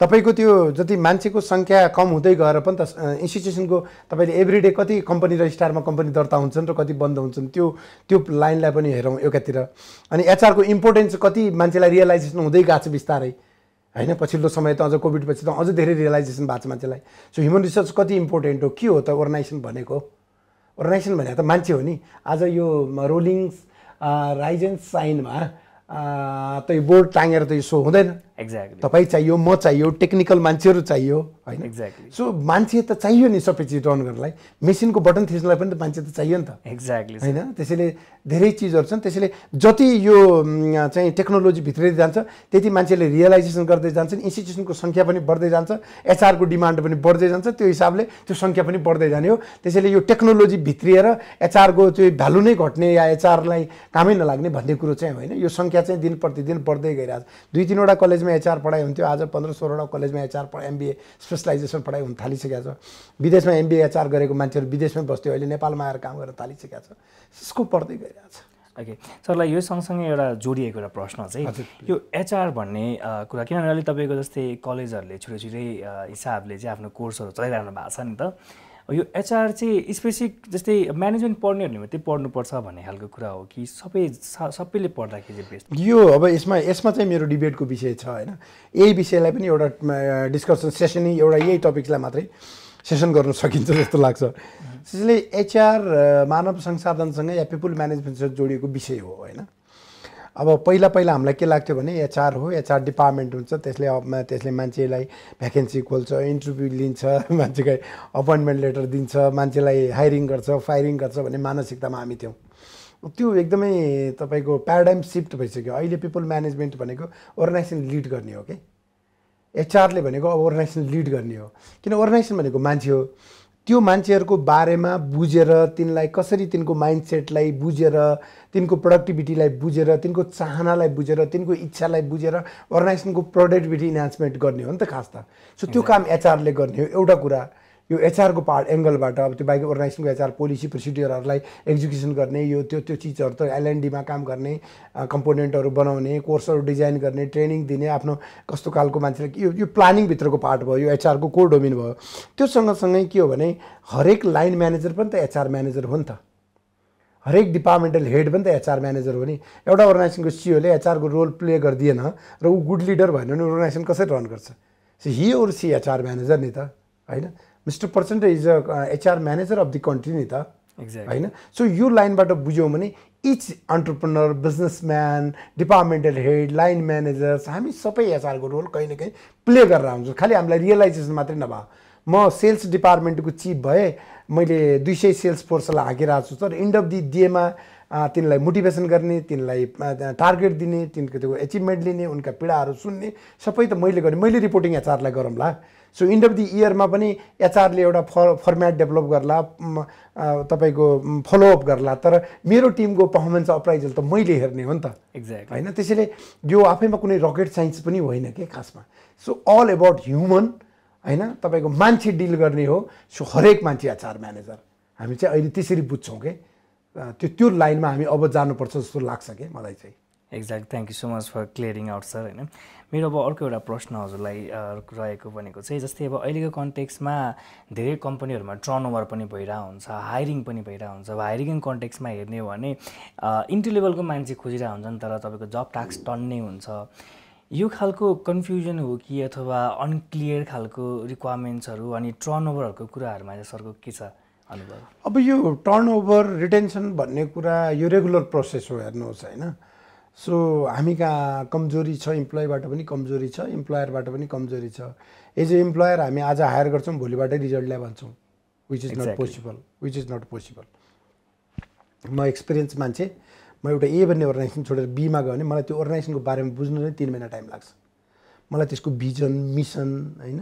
तपाईँको त्यो जति मान्छेको सङ्ख्या कम हुँदै गएर पनि त इन्स्टिट्युसनको तपाईँले एभ्रिडे कति कम्पनी रजिस्ट्रारमा कम्पनी दर्ता हुन्छन् र कति बन्द हुन्छन् त्यो त्यो लाइनलाई पनि हेरौँ एकातिर। अनि एचआरको इम्पोर्टेन्स कति मान्छेलाई रियलाइजेसन हुँदै गएको छ बिस्तारै। होइन पछिल्लो समय त अझ कोभिडपछि त अझ धेरै रियलाइजेसन भएको छ मान्छेलाई। सो ह्युमन रिसोर्स कति इम्पोर्टेन्ट हो? के हो त अर्गनाइजेसन भनेको? अर्गनाइजेसन भने त मान्छे हो नि। आज यो रोलिङ राइजेन्स साइनमा त यो बोर्ड टाँगेर त यो सो हुँदैन। एक्ज्याक्टली तपाईँ चाहियो म चाहियो टेक्निकल मान्छेहरू चाहियो होइन? एक्ज्याक्टली सो मान्छे त चाहियो नि सबै चिज रन गर्नलाई। मेसिनको बटन थिच्नलाई पनि त मान्छे त चाहियो नि त। एक्ज्याक्टली होइन? त्यसैले धेरै चिजहरू छन्। त्यसैले जति यो चाहिँ टेक्नोलोजी भित्रै जान्छ त्यति मान्छेले रियलाइजेसन गर्दै जान्छन्। इन्स्टिट्युसनको सङ्ख्या पनि बढ्दै जान्छ। एचआरको डिमान्ड पनि बढ्दै जान्छ। त्यो हिसाबले त्यो सङ्ख्या पनि बढ्दै जाने हो। त्यसैले यो टेक्नोलोजी भित्रिएर एचआरको त्यो भ्यालु नै घट्ने या एचआरलाई कामै नलाग्ने भन्ने कुरो चाहिँ होइन। यो सङ्ख्या चाहिँ दिन प्रतिदिन बढ्दै गइरहेको छ। दुई तिनवटा कलेजमा कलेजमा एचआर पढाइ हुन्थ्यो। आज पन्ध्र सोह्रवटा कलेजमा एचआर पढाइ एमबिए स्पेसलाइजेसन पढाइ हुन थालिसकेको छ। विदेशमा एमबिए एचआर गरेको मान्छेहरू विदेशमै बस्थ्यो। अहिले नेपालमा आएर काम गर्न थालिसकेको छ। यसको पढ्दै गइरहेको छ। ओके। सरलाई यो सँगसँगै एउटा जोडिएको एउटा प्रश्न चाहिँ यो एचआर भन्ने कुरा किनभने अहिले तपाईँको जस्तै कलेजहरूले छिटो छिटै हिसाबले चाहिँ आफ्नो कोर्सहरू चलाइरहनु भएको छ नि त। यो एचआर चाहिँ स्पेसिफिक जस्तै म्यानेजमेन्ट पढ्नेहरूले मात्रै पढ्नुपर्छ भन्ने खालको कुरा हो कि सबै सबैले पढ्दाखेरि चाहिँ बेस्ट? यो अब यसमा यसमा चाहिँ मेरो डिबेटको विषय छ होइन। यही विषयलाई पनि एउटा डिस्कसन सेसनै एउटा यही टपिक्सलाई मात्रै सेसन गर्न सकिन्छ जस्तो लाग्छ। त्यसैले एचआर मानव संसाधनसँग या पिपुल म्यानेजमेन्टसँग जोडिएको विषय हो होइन। अब पहिला पहिला हामीलाई के लाग्थ्यो भने एचआर हो एचआर डिपार्टमेन्ट हुन्छ। त्यसले त्यसले मान्छेलाई भ्याकेन्सी खोल्छ इन्टरभ्यू लिन्छ मान्छेलाई अपोइन्टमेन्ट लेटर दिन्छ मान्छेलाई हायरिङ गर्छ फायरिङ गर्छ भन्ने मानसिकतामा हामी थियौँ। त्यो एकदमै तपाईँको प्याराडाइम सिफ्ट भइसक्यो। अहिले पिपुल म्यानेजमेन्ट भनेको अर्गनाइजेसन लिड गर्ने हो कि एचआरले भनेको अब अर्गनाइजेसन लिड गर्ने हो। किन अर्गनाइजेसन भनेको मान्छे हो? त्यो मान्छेहरूको बारेमा बुझेर तिनलाई कसरी तिनको माइन्डसेटलाई बुझेर तिनको प्रोडक्टिभिटीलाई बुझेर तिनको चाहनालाई बुझेर तिनको इच्छालाई बुझेर अर्गनाइजेसनको प्रोडक्टिभिटी इन्हान्समेन्ट गर्ने हो नि त खास त। सो त्यो काम एचआरले गर्ने हो एउटा कुरा। यो एचआरको पार्ट एङ्गलबाट अब त्यो बाहेक अर्गनाइजेसनको एचआर पोलिसी प्रोसिडियरहरूलाई एक्जिक्युसन गर्ने यो त्यो त्यो चिजहरू त एलएनडीमा काम गर्ने कम्पोनेन्टहरू बनाउने कोर्सहरू डिजाइन गर्ने ट्रेनिङ दिने आफ्नो कस्तो खालको मान्छेलाई यो यो प्लानिङभित्रको पार्ट भयो यो एचआरको कोर डोमिन भयो। त्यो सँगसँगै के हो भने हरेक लाइन म्यानेजर पनि त एचआर म्यानेजर हो नि त। हरेक डिपार्टमेन्टल हेड पनि त एचआर म्यानेजर हो नि। एउटा अर्गनाइजेसनको सिओले एचआरको रोल प्ले गरिदिएन र ऊ गुड लिडर भएन भने अर्गनाइजेसन कसरी रन गर्छ? So he or she HR manager नि त होइन? Mister percent is a HR manager of the country नि त होइन सो यो लाइनबाट बुझ्यौँ भने each entrepreneur businessman departmental head line managers हामी सबै एचआरको रोल कहीँ न कहीँ प्ले गरेर आउँछौँ खालि हामीलाई रियलाइजेसन मात्रै नभए म सेल्स डिपार्टमेन्टको चिफ भए मैले दुई सय सेल्स फोर्सलाई हाकिरहेको छु तर इन्ड अफ दि डेमा तिनलाई मोटिभेसन गर्ने तिनलाई टार्गेट दिने तिनको त्यो एचिभमेन्ट लिने उनका पीडाहरू सुन्ने सबै त मैले गर्ने। मैले रिपोर्टिङ एचआरलाई गरौँला सो इन्ड अफ दि इयरमा पनि एचआरले एउटा फ फर्मेट डेभलप गर्ला तपाईँको फलोअप गर्ला। तर मेरो टिमको पर्फर्मेन्स अप्राइजल त मैले हेर्ने हो नि त। एक्ज्याक्ट होइन? त्यसैले यो आफैमा कुनै रकेट साइन्स पनि होइन कि खासमा। सो अल एबाउट ह्युमन होइन? तपाईँको मान्छे डिल गर्ने हो। सो हरेक मान्छे एचआर म्यानेजर हामी चाहिँ अहिले त्यसरी बुझ्छौँ कि? त्यो त्यो लाइनमा हामी अब जानुपर्छ जस्तो लाग्छ कि मलाई चाहिँ। Exact thank you so much for clearing out sir होइन? मेरो अब अर्को एउटा प्रश्न हजुरलाई रहेको भनेको चाहिँ जस्तै अब अहिलेको कन्टेक्समा धेरै कम्पनीहरूमा टर्नओभर पनि भइरहेको हुन्छ हायरिङ पनि भइरहेको हुन्छ अब हायरिङ कन्टेक्समा हेर्ने हो भने इन्ट्री लेभलको मान्छे खोजिरहेको हुन्छन् तर तपाईँको जब टास्क टन्नै हुन्छ। यो खालको कन्फ्युजन हो कि अथवा अनक्लियर खालको रिक्वायरमेन्ट्सहरू अनि टर्नओभरहरूको कुराहरूमा चाहिँ सरको के छ? अनुभव? अब यो टर्नओभर रिटेन्सन भन्ने कुरा यो रेगुलर प्रोसेस हो हेर्नुहोस् होइन। सो हामी कहाँ कमजोरी छ इम्प्लोइबाट पनि कमजोरी छ इम्प्लोयरबाट पनि कमजोरी छ। एज ए इम्प्लोयर हामी आज हायर गर्छौँ भोलिबाटै रिजल्ट ल्याए भन्छौँ। Which is not possible which is not possible म एक्सपिरियन्स मान्छे म एउटा ए भन्ने अर्गनाइजेसन छोडेर बीमा गयो भने मलाई त्यो अर्गनाइजेसनको बारेमा बुझ्नु नै तिन महिना टाइम लाग्छ। मलाई त्यसको भिजन मिसन होइन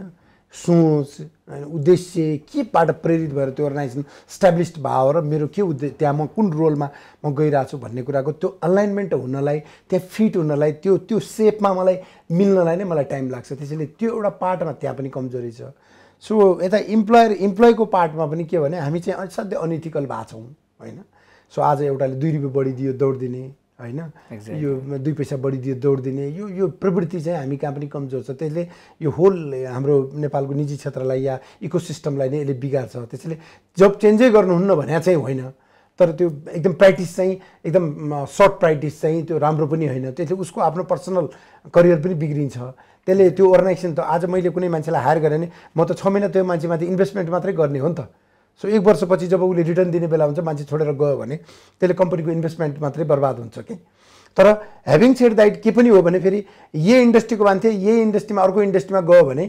सोच होइन उद्देश्य केबाट प्रेरित भएर त्यो अर्गनाइजेसन स्ट्याब्लिस्ड भयो र मेरो के उद्देश्य त्यहाँ म कुन रोलमा म गइरहेको छु भन्ने कुराको त्यो अलाइनमेन्ट हुनलाई त्यहाँ फिट हुनलाई त्यो त्यो सेपमा मलाई मिल्नलाई नै मलाई टाइम लाग्छ। त्यसैले त्यो एउटा पार्टमा त्यहाँ पनि कमजोरी छ। सो यता इम्प्लोयर इम्प्लोइको पार्टमा पनि के भने हामी चाहिँ असाध्यै अनइथिकल भएको छौँ होइन। सो आज एउटाले दुई रुपियाँ बढी दियो दौडिदिने। होइन? यो दुई पैसा बढी दियो दौड दिने यो यो प्रवृत्ति चाहिँ हामी कहाँ पनि कमजोर छ। त्यसले यो होल हाम्रो नेपालको निजी क्षेत्रलाई या इको सिस्टमलाई नै यसले बिगार्छ। त्यसैले जब चेन्जै गर्नुहुन्न भने चाहिँ होइन। तर त्यो एकदम प्र्याक्टिस चाहिँ एकदम सर्ट प्र्याक्टिस चाहिँ त्यो राम्रो पनि होइन। त्यसले उसको आफ्नो पर्सनल करियर पनि बिग्रिन्छ। त्यसले त्यो अर्गनाइजेसन त आज मैले कुनै मान्छेलाई हायर गरेँ भने म त छ महिना त्यो मान्छेमाथि इन्भेस्टमेन्ट मात्रै गर्ने हो नि त। सो एक वर्षपछि जब उसले रिटर्न दिने बेला हुन्छ मान्छे छोडेर गयो भने त्यसले कम्पनीको इन्भेस्टमेन्ट मात्रै बर्बाद हुन्छ कि? तर ह्याभिङ सेड द्याट के पनि हो भने फेरि यही इन्डस्ट्रीको मान्छे यही इन्डस्ट्रीमा अर्को इन्डस्ट्रीमा गयो भने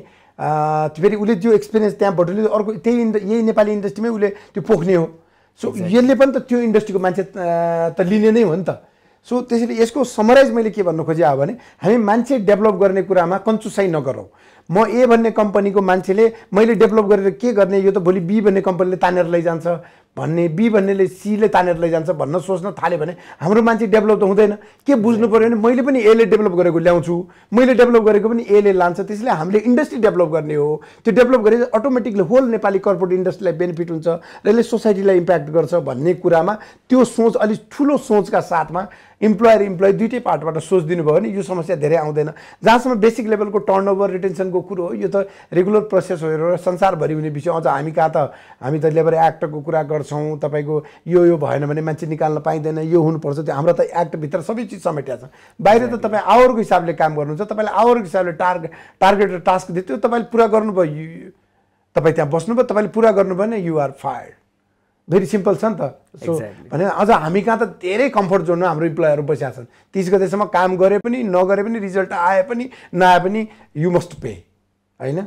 फेरि उसले त्यो एक्सपिरियन्स त्यहाँबाट अर्को त्यही इन्ड यही नेपाली इन्डस्ट्रीमै उसले त्यो पोख्ने हो। सो यसले पनि त त्यो इन्डस्ट्रीको मान्छे त लिने नै हो नि त। सो त्यसैले यसको समराइज मैले के भन्नु खोजेँ भने हामी मान्छे डेभलप गर्ने कुरामा कन्चुसाइ नगरौँ। म ए भन्ने कम्पनीको मान्छेले मैले डेभलप गरेर के गर्ने यो त भोलि बी भन्ने कम्पनीले तानेर लैजान्छ। भन्ने बी भन्नेले सीले तानेर लैजान्छ भन्न सोच्न थाल्यो भने हाम्रो मान्छे डेभलप त हुँदैन। के बुझ्नु पऱ्यो भने मैले पनि एले डेभलप गरेको ल्याउँछु। मैले डेभलप गरेको पनि एले लान्छ। त्यसले हामीले इन्डस्ट्री डेभलप गर्ने हो। त्यो डेभलप गरे अटोमेटिकली होल नेपाली कर्पोरेट इन्डस्ट्रीलाई बेनिफिट हुन्छ र यसले सोसाइटीलाई इम्प्याक्ट गर्छ भन्ने कुरामा त्यो सोच अलिक ठुलो सोचका साथमा इम्प्लोयर इम्प्लोइ दुइटै पार्टबाट सोच दिनुभयो भने यो समस्या धेरै आउँदैन। जहाँसम्म बेसिक लेभलको टर्नओभर रिटेन्सनको कुरो हो यो त रेगुलर प्रोसेस हो र संसारभरि हुने विषय अझ हामी कहाँ त हामी त लेबर एक्टको कुरा गर्छौँ तपाईँको यो यो भएन भने मान्छे निकाल्न पाइँदैन यो हुनुपर्छ त्यो हाम्रो त एक्टभित्र सबै चिज समेटिया छ बाहिर त तपाईँ आवरको हिसाबले काम गर्नुहुन्छ तपाईँले आवरको हिसाबले टार्गेट टार्गेट र टास्क दियो त्यो तपाईँले पुरा गर्नुभयो। तपाईँ त्यहाँ बस्नुभयो तपाईँले पुरा गर्नुभयो भने युआर फायर्ड भेरी सिम्पल छ नि त सो भने अझ हामी कहाँ त धेरै कम्फर्ट जोनमा हाम्रो इम्प्लोयहरू बसिरहेको छन्। तिस गतेसम्म काम गरे पनि नगरे पनि रिजल्ट आए पनि नआए पनि यु मस्ट पे होइन?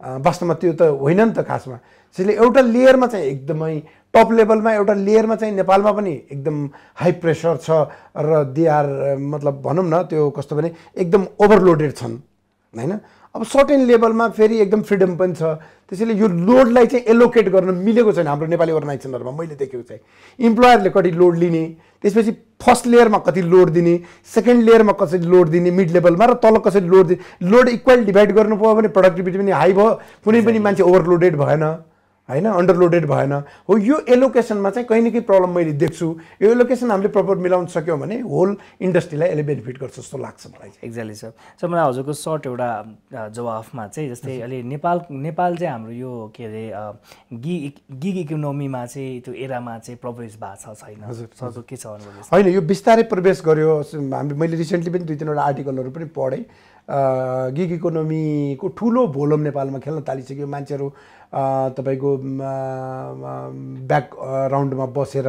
वास्तवमा त्यो त होइन नि त खासमा। त्यसले एउटा लेयरमा चाहिँ एकदमै टप लेभलमा एउटा लेयरमा चाहिँ नेपालमा पनि एकदम हाई प्रेसर छ र दे आर मतलब भनौँ न त्यो कस्तो भने एकदम ओभरलोडेड छन् होइन? अब सर्टेन लेभलमा फेरि एकदम फ्रिडम पनि छ। त्यसैले यो लोडलाई चाहिँ एलोकेट गर्न मिलेको छैन हाम्रो नेपाली अर्गनाइजेसनहरूमा मैले देखेको चाहिँ। इम्प्लोयरले कति लोड लिने त्यसपछि फर्स्ट लेयरमा कति लोड दिने सेकेन्ड लेयरमा कसरी लोड दिने मिड लेभलमा र तल कसरी लोड दिने लोड इक्वल डिभाइड गर्नु पऱ्यो भने प्रोडक्टिभिटी पनि हाई भयो कुनै पनि मान्छे ओभरलोडेड भएन। होइन अन्डरलोडेड भएन। हो यो एलोकेसनमा चाहिँ कहीँ न कहीँ प्रब्लम मैले देख्छु। यो एलोकेसन हामीले प्रपर मिलाउन सक्यौँ भने होल इन्डस्ट्रीलाई यसले बेनिफिट गर्छ जस्तो लाग्छ मलाई चाहिँ। एक्ज्याक्टली सर सर मलाई हजुरको सर्ट एउटा जवाफमा चाहिँ जस्तै अहिले नेपाल नेपाल चाहिँ हाम्रो यो के अरे गि गिग इकोनोमीमा चाहिँ त्यो एरामा चाहिँ प्रवेश भएको छ छैन? सरको के छ? होइन यो बिस्तारै प्रवेश गर्यो। हामी मैले रिसेन्टली पनि दुई तिनवटा आर्टिकलहरू पनि पढेँ। गिग इकोनोमीको ठुलो भोलम नेपालमा खेल्न थालिसक्यो। मान्छेहरू तपाईँको ब्याक राउन्डमा बसेर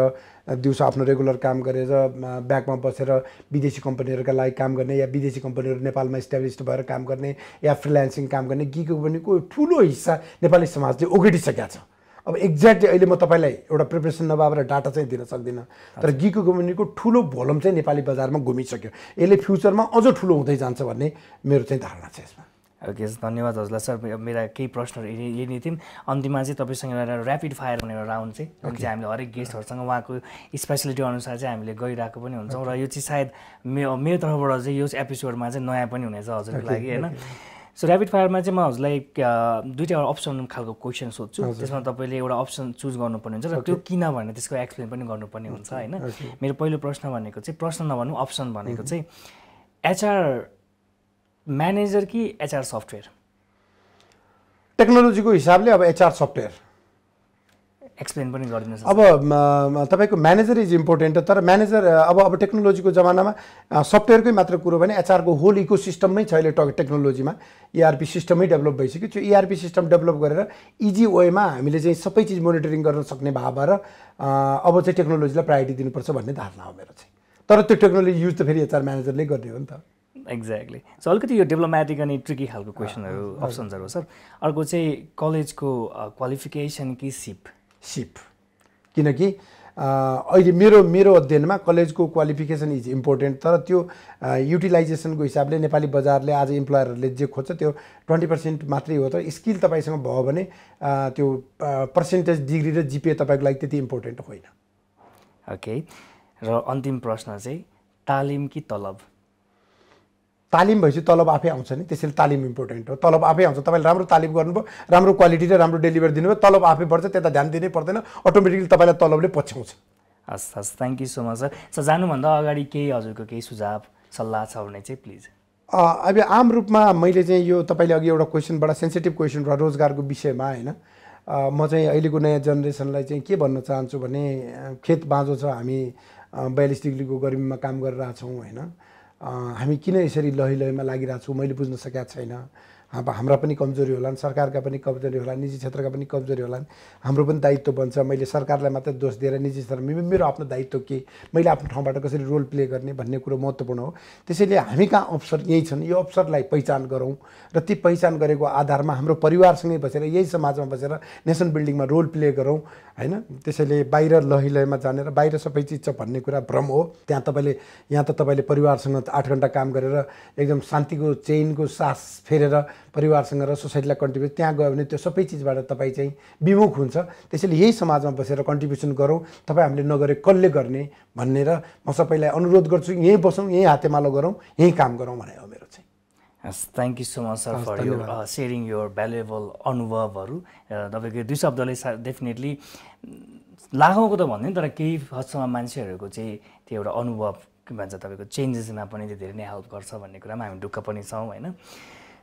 दिउँसो आफ्नो रेगुलर काम गरेर ब्याकमा बसेर विदेशी कम्पनीहरूका लागि काम गर्ने या विदेशी कम्पनीहरू नेपालमा इस्टाब्लिस्ड भएर काम गर्ने या फ्रिलान्सिङ काम गर्ने गिग इकोनोमीको ठुलो हिस्सा नेपाली समाजले ओगटिसकेका छ। अब एक्ज्याक्टली अहिले म तपाईँलाई एउटा प्रिपरेसन नभएर डाटा चाहिँ दिन सक्दिनँ। तर गिको कम्युनिटीको ठुलो भोलम चाहिँ नेपाली बजारमा घुमिसक्यो। यसले फ्युचरमा अझ ठुलो हुँदै जान्छ भन्ने मेरो चाहिँ धारणा छ यसमा। ओके धन्यवाद हजुरलाई। सर मेरा केही प्रश्नहरू यही नै थियौँ अन्तिममा चाहिँ तपाईँसँग एउटा ऱ्यापिड फायर एउटा राउन्ड चाहिँ जुन चाहिँ हामीले हरेक गेस्टहरूसँग उहाँको स्पेसलिटी अनुसार चाहिँ हामीले गइरहेको पनि हुन्छौँ। र यो चाहिँ सायद मे मेरो तर्फबाट चाहिँ यो एपिसोडमा चाहिँ नयाँ पनि हुनेछ हजुरको लागि होइन? सो ऱ्यापिड फायरमा चाहिँ म हजुरलाई दुईवटा अप्सन खालको क्वेसन सोध्छु। त्यसमा तपाईँले एउटा अप्सन चुज गर्नुपर्ने हुन्छ र त्यो किन भने त्यसको एक्सप्लेन पनि गर्नुपर्ने हुन्छ होइन? मेरो पहिलो प्रश्न भनेको चाहिँ प्रश्न नभनौँ अप्सन भनेको चाहिँ एचआर म्यानेजर कि एचआर सफ्टवेयर टेक्नोलोजीको हिसाबले अब एचआर सफ्टवेयर एक्सप्लेन पनि गरिदिनुहोस् अब तपाईँको म्यानेजर इज इम्पोर्टेन्ट तर म्यानेजर अब अब टेक्नोलोजीको जमानामा सफ्टवेयरकै मात्र कुरो भने एचआरको होल इको सिस्टममै छ अहिले टेक्नोलोजीमा इआरपी सिस्टमै डेभलप भइसक्यो। त्यो इआरपी सिस्टम डेभलप गरेर इजी वेमा हामीले चाहिँ सबै चिज मोनिटरिङ गर्न सक्ने भए भएर अब चाहिँ टेक्नोलोजीलाई प्रायोरिटी दिनुपर्छ भन्ने धारणा हो मेरो चाहिँ। तर त्यो टेक्नोलोजी युज त फेरि एचआर म्यानेजरले गर्ने हो नि त। एक्ज्याक्टली सो अलिकति यो डेभलोमेटिक अनि ट्रिकी खालको क्वेसनहरू अप्सन्सहरू हो सर अर्को चाहिँ कलेजको क्वालिफिकेसन कि सिप सिप किनकि अहिले मेरो मेरो अध्ययनमा कलेजको क्वालिफिकेसन इज इम्पोर्टेन्ट तर त्यो युटिलाइजेसनको हिसाबले नेपाली बजारले आज इम्प्लोयरहरूले जे खोज्छ त्यो ट्वेन्टी पर्सेन्ट मात्रै हो। तर स्किल तपाईँसँग भयो भने त्यो पर्सेन्टेज डिग्री र जिपिए तपाईँको लागि त्यति इम्पोर्टेन्ट होइन। ओके र अन्तिम प्रश्न चाहिँ तालिम कि तलब? तालिम भएपछि तलब आफै आउँछ नि त्यसैले तालिम इम्पोर्टेन्ट हो। तलब आफै आउँछ तपाईँले राम्रो तालिम गर्नुभयो राम्रो क्वालिटी र राम्रो डेलिभर दिनुभयो तलब आफै बढ्छ त्यता ध्यान दिनै पर्दैन अटोमेटिकली तपाईँलाई तलबले पछ्याउँछ। हस् हस् thank you so much sir sir जानुभन्दा अगाडि केही हजुरको केही सुझाव सल्लाह छ भने चाहिँ प्लिज अब आम रूपमा मैले चाहिँ यो तपाईँले अघि एउटा क्वेसन बडा सेन्सिटिभ क्वेसन भयो रोजगारको विषयमा होइन म चाहिँ अहिलेको नयाँ जेनेरेसनलाई चाहिँ के भन्न चाहन्छु भने खेत बाँझो छ हामी बयालिस डिग्रीको गर्मीमा काम गरिरहेछौँ होइन। हामी किन यसरी लही लहीमा लागिरहेछौँ? मैले बुझ्न सकेका छैन। अब हाम्रा पनि कमजोरी होलान् सरकारका पनि कमजोरी होला निजी क्षेत्रका पनि कमजोरी होलान्। हाम्रो पनि दायित्व बन्छ। मैले सरकारलाई मात्रै दोष दिएर निजी क्षेत्र मेरो आफ्नो दायित्व के? मैले आफ्नो ठाउँबाट कसरी रोल प्ले गर्ने भन्ने कुरो महत्त्वपूर्ण हो। त्यसैले हामी कहाँ अवसर यही छन्। यो अवसरलाई पहिचान गरौँ र ती पहिचान गरेको आधारमा हाम्रो परिवारसँगै बसेर यही समाजमा बसेर नेसन बिल्डिङमा रोल प्ले गरौँ होइन? त्यसैले बाहिर लही लहीमा जानेर बाहिर सबै चिज छ भन्ने कुरा भ्रम हो। त्यहाँ तपाईँले यहाँ त तपाईँले परिवारसँग आठ घन्टा काम गरेर एकदम शान्तिको चेनको सास फेरेर परिवारसँग र सोसाइटीलाई कन्ट्रिब्युट त्यहाँ गयो भने त्यो सबै चिजबाट तपाईँ चाहिँ विमुख हुन्छ। त्यसैले यही समाजमा बसेर कन्ट्रिब्युसन गरौँ तपाईँ हामीले नगरे कसले गर्ने भन्ने र म सबैलाई अनुरोध गर्छु यहीँ बसौँ यहीँ हातेमालो गरौँ यहीँ काम गरौँ भने हो मेरो चाहिँ। हस् thank you so much sir for यो सेयरिङ योर भ्यालुएबल अनुभवहरू। तपाईँको दुई शब्दले सा डेफिनेटली लाखौँको त भन्दैन तर केही हदसम्म मान्छेहरूको चाहिँ त्यो एउटा अनुभव के भन्छ तपाईँको चेन्जेसमा पनि त्यो धेरै नै हेल्प गर्छ भन्ने कुरामा हामी ढुक्क पनि छौँ होइन?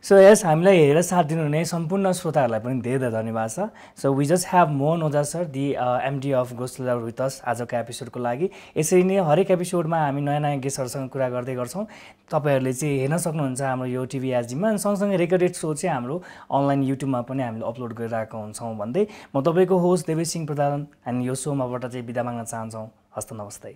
सो यस हामीलाई हेरेर साथ दिनुहुने सम्पूर्ण श्रोताहरूलाई पनि धेरै धेरै धन्यवाद छ। So we just have Mohan Ojha sir the MD of Goslar with us आजको एपिसोडको लागि। यसरी नै हरेक एपिसोडमा हामी नयाँ नयाँ गेस्टहरूसँग कुरा गर्दै गर्छौँ। तपाईँहरूले चाहिँ हेर्न सक्नुहुन्छ हाम्रो यो टिभी एचडीमा अनि सँगसँगै रेकर्डेड सो चाहिँ हाम्रो अनलाइन युट्युबमा पनि हामीले अपलोड गरिरहेको हुन्छौँ भन्दै म तपाईँको होस्ट देवेश सिंह प्रधान अनि यो सोमाबाट चाहिँ बिदा माग्न चाहन्छौँ। हस्त नमस्ते।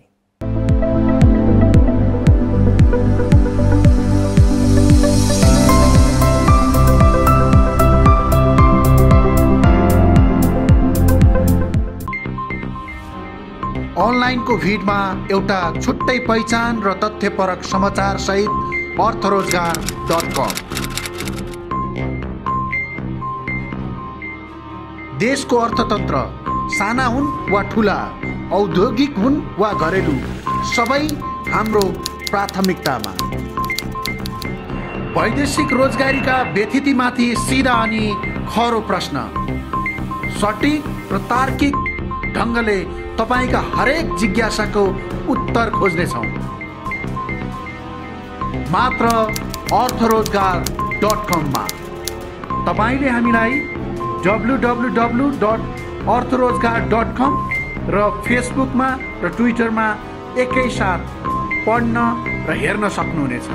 अनलाइनको भिडमा एउटा छुट्टै पहिचान र तथ्यपरक समाचार सहित अर्थरोजगार डट कम। देशको अर्थतन्त्र साना हुन् वा ठुला औद्योगिक हुन् वा घरेलु सबै हाम्रो प्राथमिकतामा। वैदेशिक रोजगारीका व्यथितिमाथि सिधा अनि खरो प्रश्न। सटिक र तार्किक ढङ्गले तपाईँका हरेक जिज्ञासाको उत्तर खोज्नेछौँ। मात्र अर्थरोजगार डट कममा। तपाईँले हामीलाई W W W dot अर्थरोजगार dot com र फेसबुकमा र ट्विटरमा एकैसाथ पढ्न र हेर्न सक्नुहुनेछ।